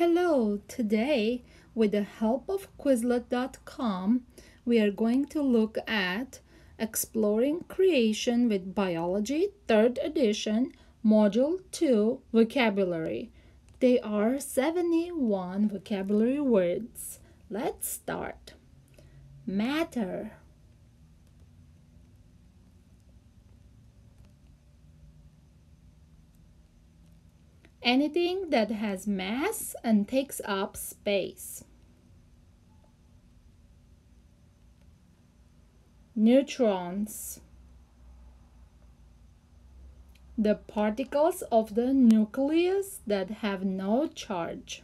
Hello, today with the help of Quizlet.com, we are going to look at Exploring Creation with Biology, 3rd edition, Module 2, Vocabulary. There are 71 vocabulary words. Let's start. Matter. Anything that has mass and takes up space. Neutrons. The particles of the nucleus that have no charge.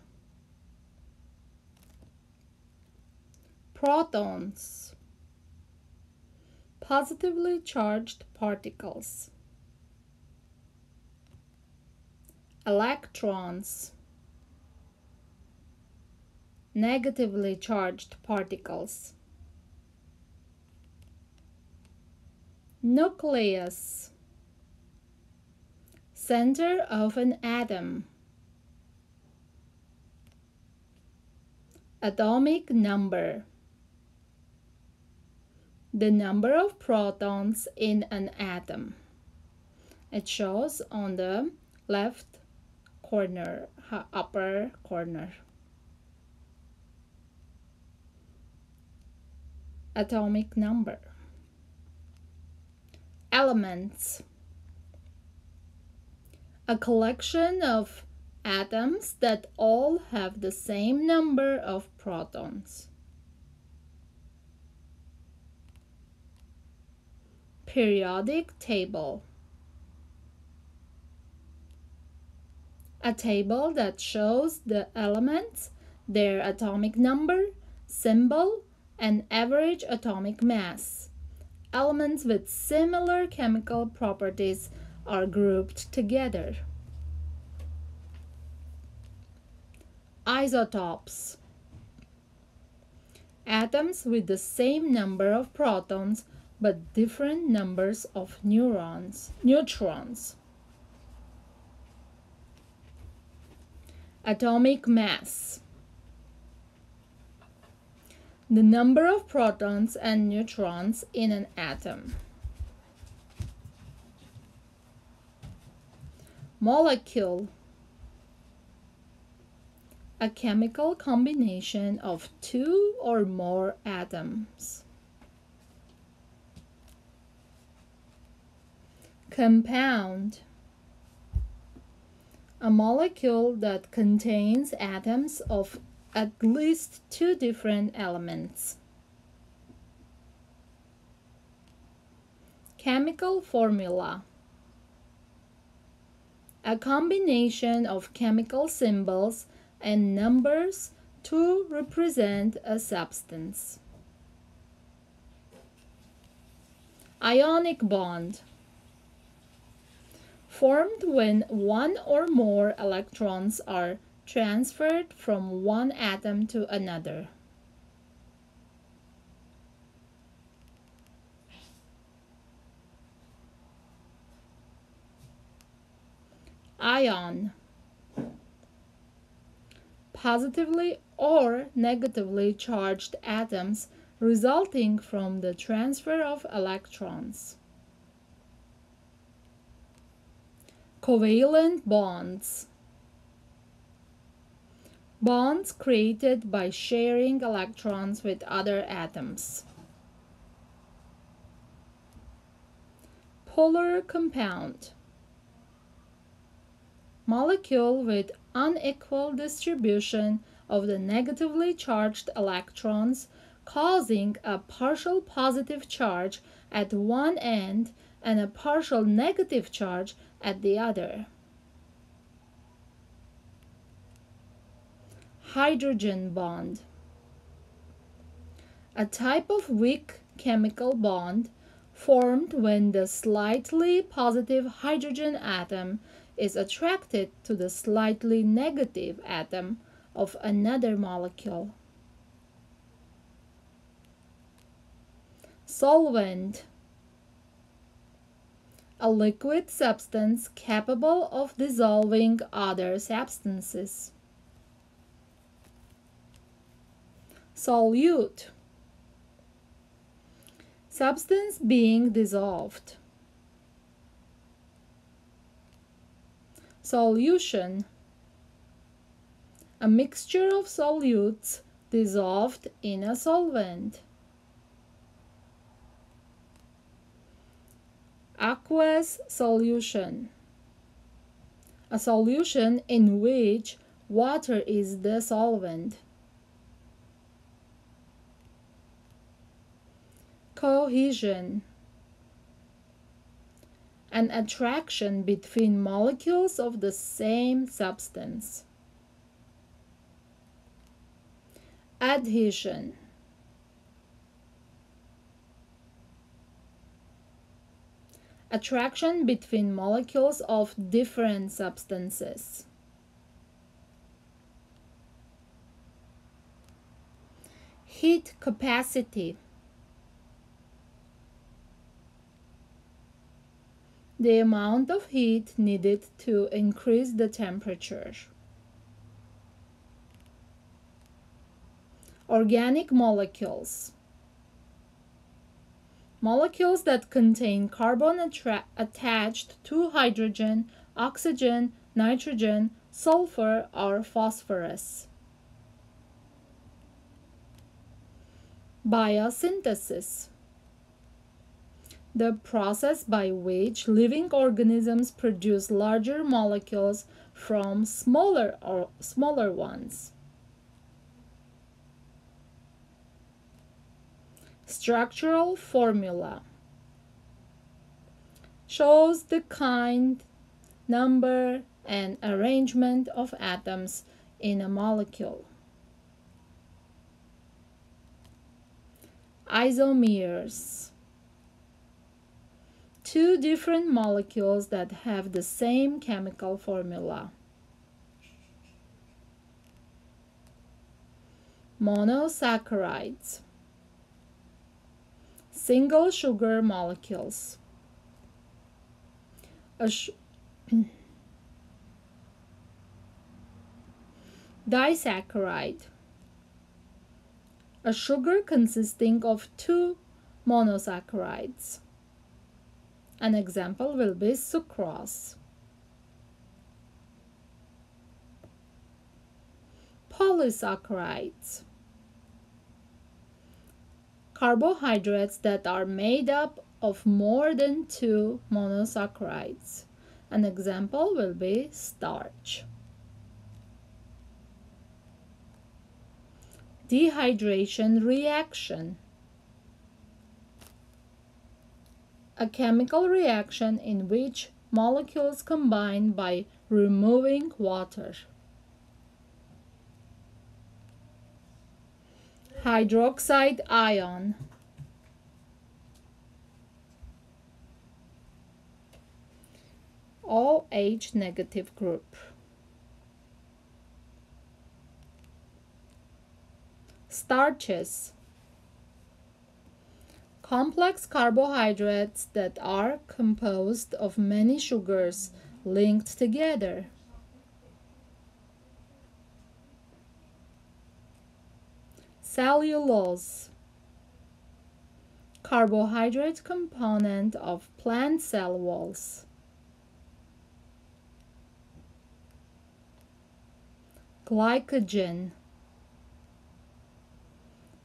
Protons. Positively charged particles. Electrons negatively charged particles. Nucleus. Center of an atom. Atomic number. The number of protons in an atom. It shows on the left corner upper corner. Atomic number. Elements. A collection of atoms that all have the same number of protons. Periodic table a table that shows the elements, their atomic number, symbol, and average atomic mass. Elements with similar chemical properties are grouped together. Isotopes Atoms with the same number of protons but different numbers of neurons, neutrons. Atomic mass. The number of protons and neutrons in an atom. Molecule. A chemical combination of two or more atoms. Compound a molecule that contains atoms of at least two different elements. Chemical formula A combination of chemical symbols and numbers to represent a substance. Ionic bond formed when one or more electrons are transferred from one atom to another. Ion Positively or negatively charged atoms resulting from the transfer of electrons. Covalent bonds. Bonds created by sharing electrons with other atoms. Polar compound. Molecule with unequal distribution of the negatively charged electrons causing a partial positive charge at one end and a partial negative charge at the other. Hydrogen bond. A type of weak chemical bond formed when the slightly positive hydrogen atom is attracted to the slightly negative atom of another molecule. Solvent a liquid substance capable of dissolving other substances. solute. Substance being dissolved. Solution. A mixture of solutes dissolved in a solvent aqueous solution. A solution in which water is the solvent. Cohesion. An attraction between molecules of the same substance. Adhesion attraction between molecules of different substances heat capacity the amount of heat needed to increase the temperature. Organic molecules. Molecules that contain carbon attached to hydrogen, oxygen, nitrogen, sulfur, or phosphorus. Biosynthesis the process by which living organisms produce larger molecules from smaller or smaller ones. Structural formula shows the kind, number, and arrangement of atoms in a molecule. Isomers two different molecules that have the same chemical formula. Monosaccharides Single sugar molecules A Disaccharide A sugar consisting of two monosaccharides. An example will be sucrose. Polysaccharides Carbohydrates that are made up of more than two monosaccharides. An example will be starch. Dehydration reaction a chemical reaction in which molecules combine by removing water. Hydroxide ion OH negative group. Starches complex carbohydrates that are composed of many sugars linked together. Cellulose carbohydrate component of plant cell walls. Glycogen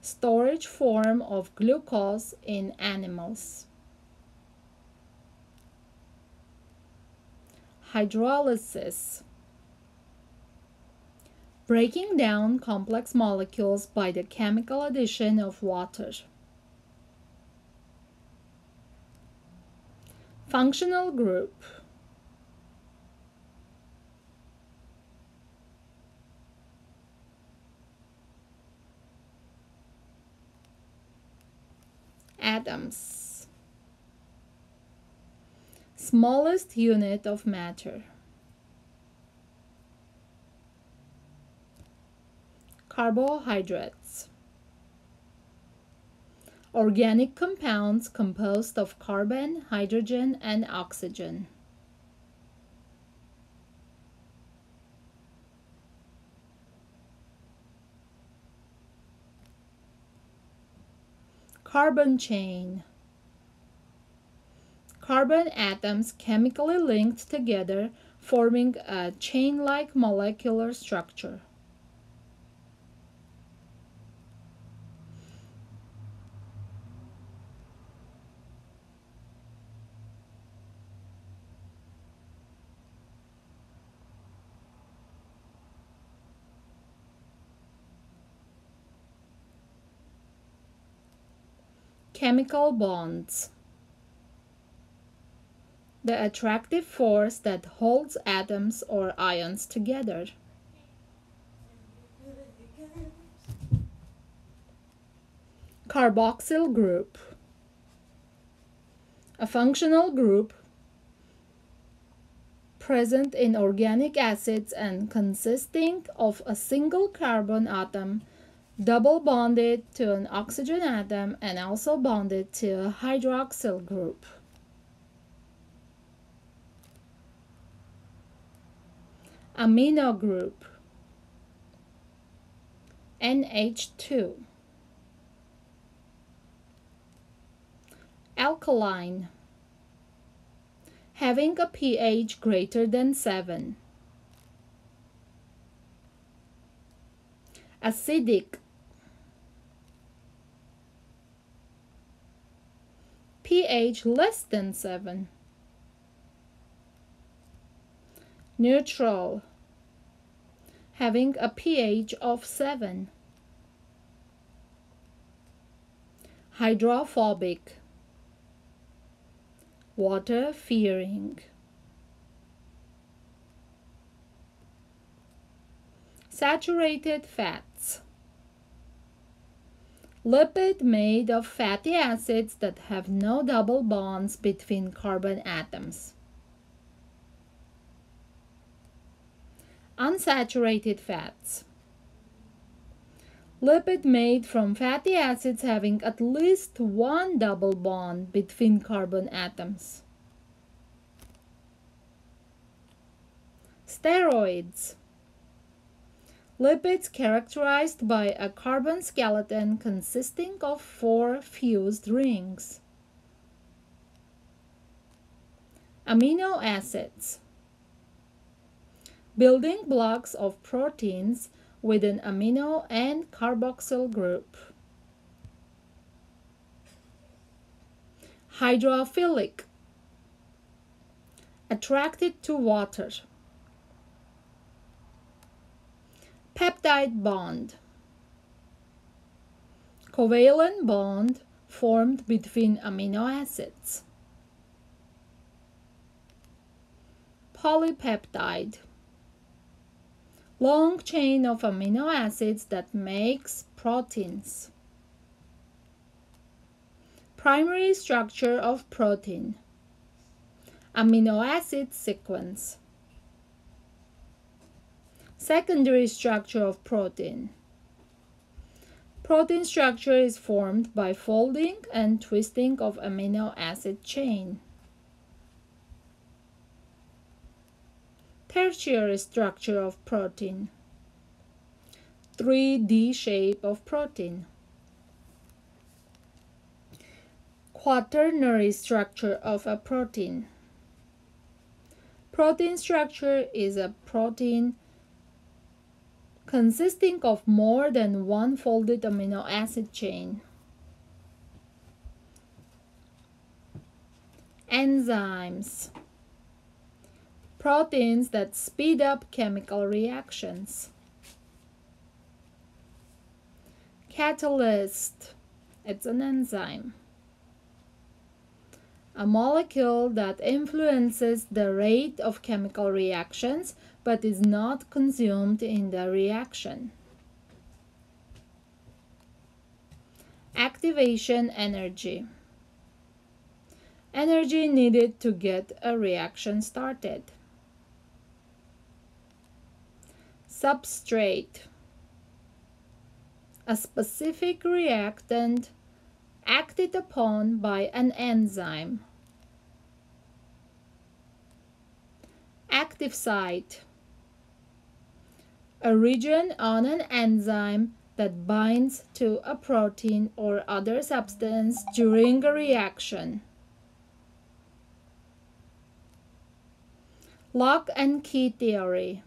storage form of glucose in animals. Hydrolysis breaking down complex molecules by the chemical addition of water. Functional group atoms. Smallest unit of matter. Carbohydrates. Organic compounds composed of carbon, hydrogen, and oxygen. Carbon chain. Carbon atoms chemically linked together forming a chain-like molecular structure. Chemical bonds. The attractive force that holds atoms or ions together. Carboxyl group. A functional group present in organic acids and consisting of a single carbon atom double bonded to an oxygen atom and also bonded to a hydroxyl group. Amino group. NH2 Alkaline. Having a pH greater than 7 Acidic pH less than 7. Neutral, having a pH of 7. Hydrophobic, water fearing. Saturated fats Lipid made of fatty acids that have no double bonds between carbon atoms. Unsaturated fats. Lipid made from fatty acids having at least one double bond between carbon atoms. Steroids Lipids characterized by a carbon skeleton consisting of four fused rings. Amino acids. Building blocks of proteins with an amino and carboxyl group. Hydrophilic. Attracted to water. Peptide bond. Covalent bond formed between amino acids. Polypeptide. Long chain of amino acids that makes proteins. Primary structure of protein. Amino acid sequence. Secondary structure of protein. Protein structure is formed by folding and twisting of amino acid chain. Tertiary structure of protein. 3D shape of protein. Quaternary structure of a protein. Protein structure is a protein consisting of more than one folded amino acid chain. Enzymes proteins that speed up chemical reactions. Catalyst, it's an enzyme. A molecule that influences the rate of chemical reactions but is not consumed in the reaction. Activation energy. Energy needed to get a reaction started. Substrate. A specific reactant acted upon by an enzyme. Active site a region on an enzyme that binds to a protein or other substance during a reaction. Lock and key theory.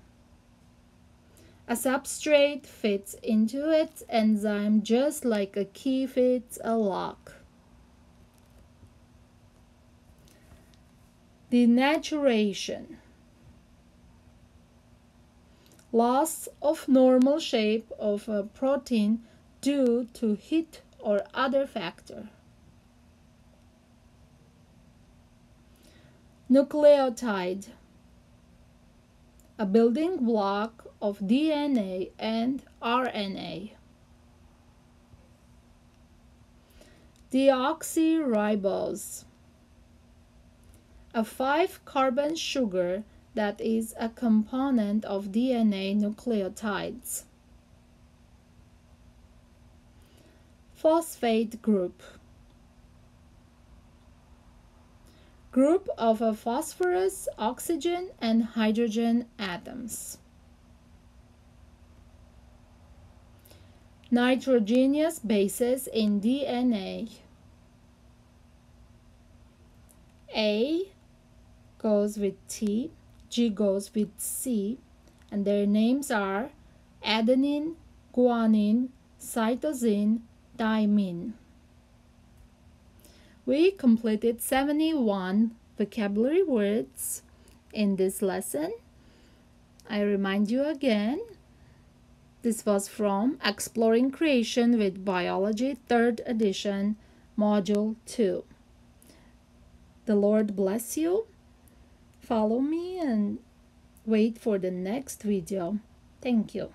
A substrate fits into its enzyme just like a key fits a lock. Denaturation. Loss of normal shape of a protein due to heat or other factor. Nucleotide a building block of DNA and RNA. Deoxyribose, a 5-carbon sugar that is a component of DNA nucleotides. Phosphate group group of a phosphorus, oxygen, and hydrogen atoms. Nitrogenous bases in DNA. A goes with T, G goes with C, and their names are adenine, guanine, cytosine, thymine. We completed 71 vocabulary words in this lesson. I remind you again, this was from Exploring Creation with Biology 3rd edition, Module 2. The Lord bless you. Follow me and wait for the next video. Thank you.